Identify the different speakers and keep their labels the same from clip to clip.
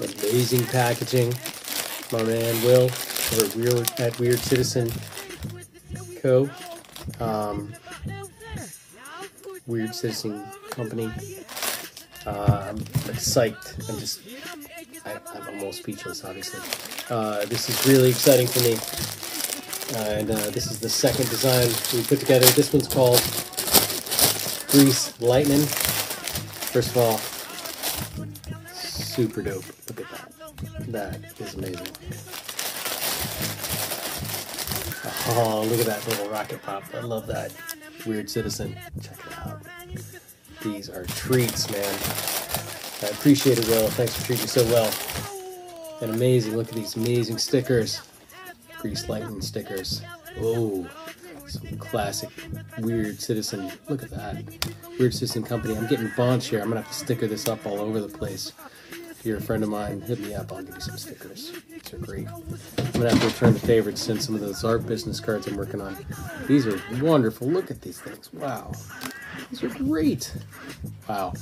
Speaker 1: Amazing packaging. My man Will over at Weird, at Weird Citizen Co. Um, Weird Citizen Company. Uh, I'm psyched. I'm just, I, I'm almost speechless, obviously. Uh, this is really exciting for me. And uh, this is the second design we put together. This one's called Grease Lightning. First of all, super dope. Look at that. That is amazing. Oh, look at that little rocket pop. I love that. Weird Citizen. Check it out. These are treats, man. I appreciate it, Will. Thanks for treating me so well. And amazing. Look at these amazing stickers. Grease Lightning stickers. Oh, some classic Weird Citizen. Look at that. Weird Citizen Company. I'm getting a here. I'm going to have to sticker this up all over the place. You're a friend of mine, hit me up. I'll give you some stickers. These are great. I'm to have to return the favor send some of those art business cards I'm working on. These are wonderful. Look at these things. Wow. These are great. Wow.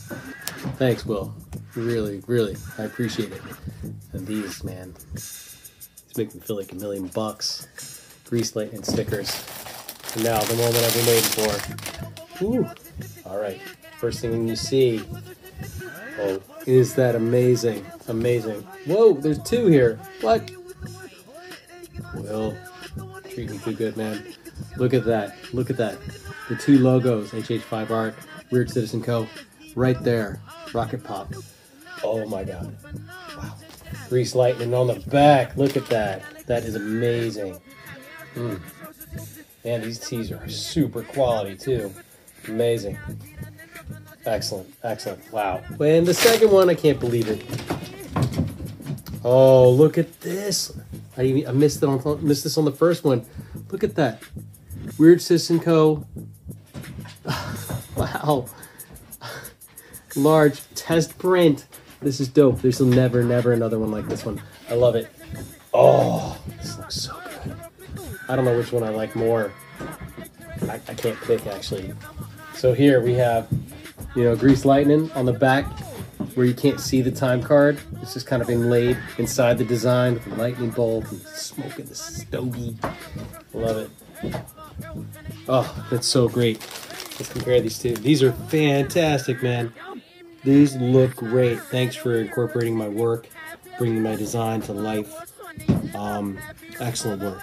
Speaker 1: Thanks, Will. Really, really, I appreciate it. And these, man, these make me feel like a million bucks. Grease Lightning stickers. And now, the moment I've been waiting for. Ooh. All right. First thing you see. Oh, is that amazing? Amazing. Whoa, there's two here. What? Will, treat me too good, man. Look at that. Look at that. The two logos, HH5 Art, Weird Citizen Co. Right there. Rocket Pop. Oh my god. Wow. Grease lightning on the back. Look at that. That is amazing. Mm. And these tees are super quality too. Amazing. Excellent. Excellent. Wow. And the second one, I can't believe it. Oh, look at this. I, I missed it on missed this on the first one. Look at that. Weird Citizen Co. wow. Large test print. This is dope. There's never, never another one like this one. I love it. Oh, this looks so good. I don't know which one I like more. I, I can't pick actually. So here we have, you know, Grease Lightning on the back where you can't see the time card. It's just kind of inlaid inside the design with the lightning bolt and smoke in the stogie. Love it. Oh, that's so great. Let's compare these two. These are fantastic, man. These look great. Thanks for incorporating my work, bringing my design to life. Um, excellent work.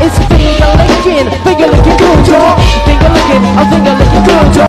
Speaker 2: It's finger licking, finger licking cool talk. Finger licking, I'm finger licking cool talk.